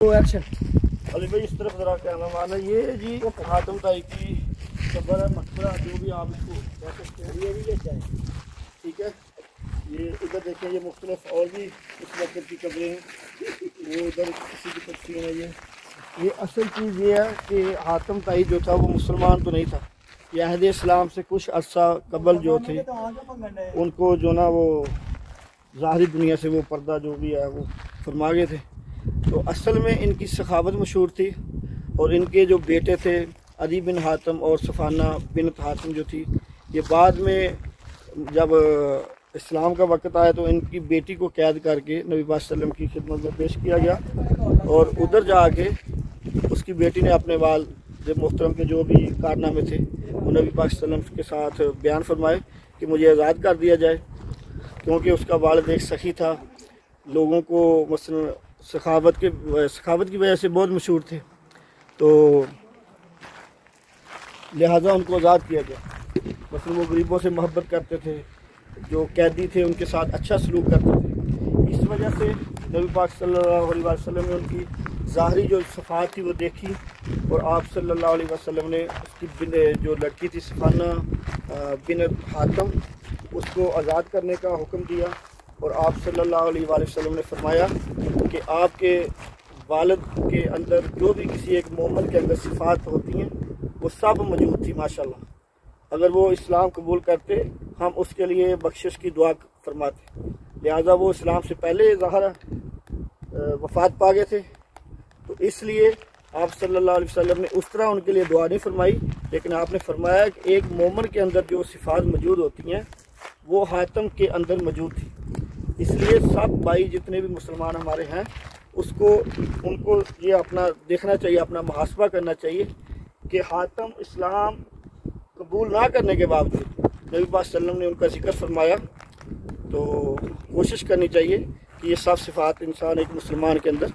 अली भाई, इस तरफ़ जरा कैमरा मारना ये जी हातम ताई की कब्र है मकबरा जो भी आप इसको कह सकते हैं। ये भी ये चाहिए ठीक है? ये इधर देखें, ये मुख्तलिफ़ और भी इस वक्त की कब्रें हैं। वो उधर किसी की तस्वीर है ये। ये असल चीज़ ये है कि हातम ताई जो था, वो मुसलमान तो नहीं था। ये इस्लाम से कुछ अर्सा कबल जो थे, उनको जो ना वो ज़ाहरी दुनिया से वो पर्दा जो भी है, वो फरमा गए थे। तो असल में इनकी सखावत मशहूर थी और इनके जो बेटे थे अदी बिन हातम और सफ़ाना बिन हातम जो थी, ये बाद में जब इस्लाम का वक्त आया तो इनकी बेटी को कैद करके नबी वसल्लम की खिदमत में पेश किया गया और उधर जाके उसकी बेटी ने अपने वाल मोहतरम के जो भी कारनामे थे, वो नबी वसल्लम के साथ बयान फरमाए कि मुझे आज़ाद कर दिया जाए, क्योंकि उसका वालद एक सखी था। लोगों को मसलन सखावत के, सखावत की वजह से बहुत मशहूर थे। तो लिहाजा उनको आज़ाद किया गया। मसल वो गरीबों से मोहब्बत करते थे, जो कैदी थे, उनके साथ अच्छा सलूक करते थे। इस वजह से नबी पाक सल्लल्लाहु अलैहि वसल्लम ने उनकी ज़ाहरी जो सफ़ात थी, वो देखी और आप सल्लल्लाहु अलैहि वसल्लम ने उसकी जो लड़की थी सफाना बिन हातम, उसको आज़ाद करने का हुक्म दिया। और आप सल्लल्लाहु अलैहि वसल्लम ने फरमाया कि आपके वालद के अंदर जो भी किसी एक मोमन के अंदर सिफात होती हैं, वो सब मौजूद थी, माशाल्लाह। अगर वो इस्लाम कबूल करते, हम उसके लिए बख्शिश की दुआ फरमाते। लिहाजा वो इस्लाम से पहले ज़ाहर वफात पा गए थे। तो इसलिए आप सल्लल्लाहु अलैहि वसल्लम ने उस तरह उनके लिए दुआ नहीं फरमाई, लेकिन आपने फरमाया कि एक मोमन के अंदर जो सिफात मौजूद होती हैं, वो हातम के अंदर मौजूद थी। इसलिए सब भाई जितने भी मुसलमान हमारे हैं, उसको, उनको ये अपना देखना चाहिए, अपना मुहासबा करना चाहिए कि हातम इस्लाम कबूल ना करने के बावजूद नबी वसल्लम ने उनका ज़िक्र फरमाया। तो कोशिश करनी चाहिए कि ये सब सिफात इंसान एक मुसलमान के अंदर